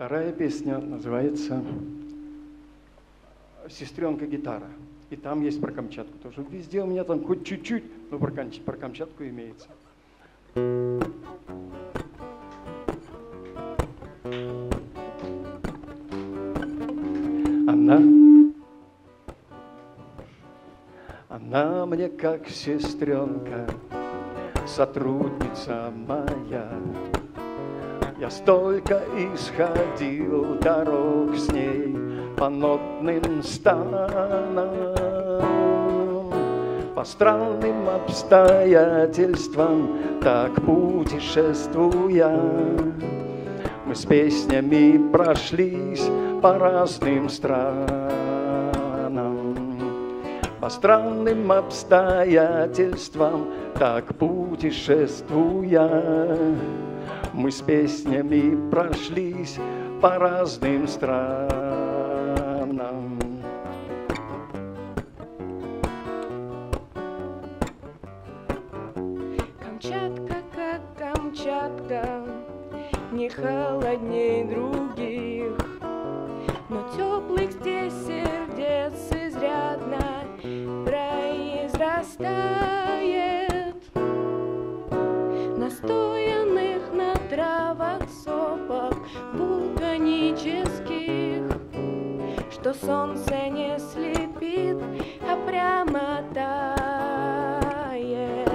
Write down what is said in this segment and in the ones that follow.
Вторая песня называется «Сестренка гитара». И там есть про Камчатку тоже. Везде у меня там хоть чуть-чуть, но про, про Камчатку имеется. Она, она мне как сестренка, сотрудница моя. Я столько исходил дорог с ней по нотным станам, По странным обстоятельствам так путешествуя. Мы с песнями прошлись по разным странам, По странным обстоятельствам так путешествуя. Мы с песнями прошлись по разным странам. Камчатка, как Камчатка, не холодней других, но теплых здесь сердец изрядно произрастает. Настоянных вулканических, что солнце не слепит, а прямо тает.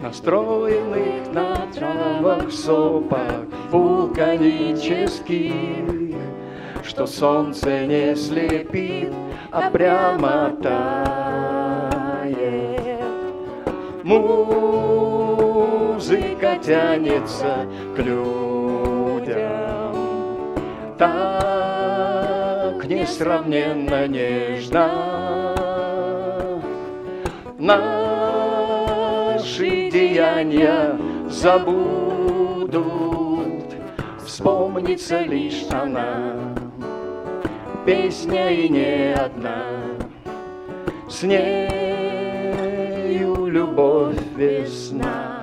Настроенных на травах сопок вулканических, Что солнце не слепит, а прямо тает. Музыка тянется к людям, Так несравненно нежно. Наши деяния забудут, Вспомнится лишь она, Песня и не одна. С нею любовь весна.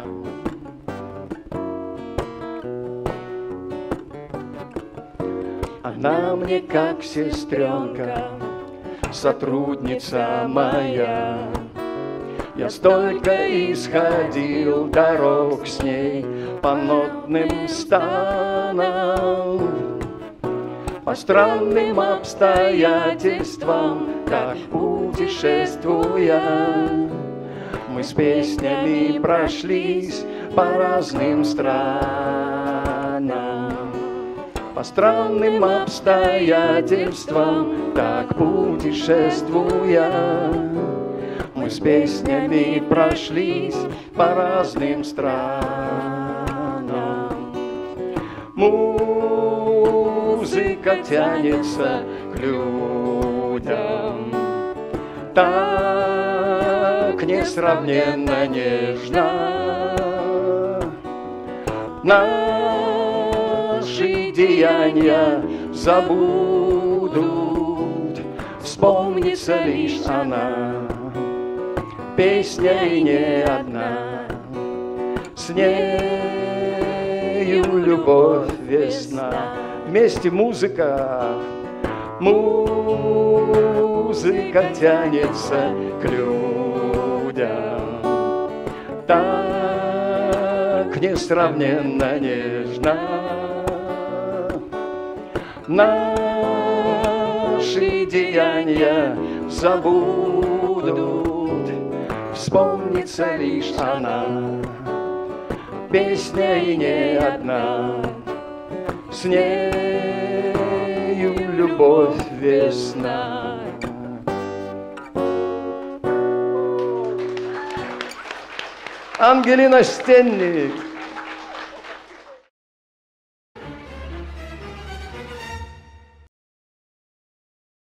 Она мне как сестренка, сотрудница моя. Я столько исходил дорог с ней по нотным станам, По странным обстоятельствам, как путешествуя. Мы с песнями прошлись по разным странам, По странным обстоятельствам, так путешествуя. Мы с песнями прошлись по разным странам. Музыка тянется к людям так несравненно нежно. Наши деяния забудут, вспомнится лишь она песня и не одна. С нею любовь весна. Вместе музыка, музыка тянется к людям. Так несравненно нежно. Наши деяния забудут вспомнится лишь она. Песня и не одна, с нею любовь весна. Ангелина Стенник.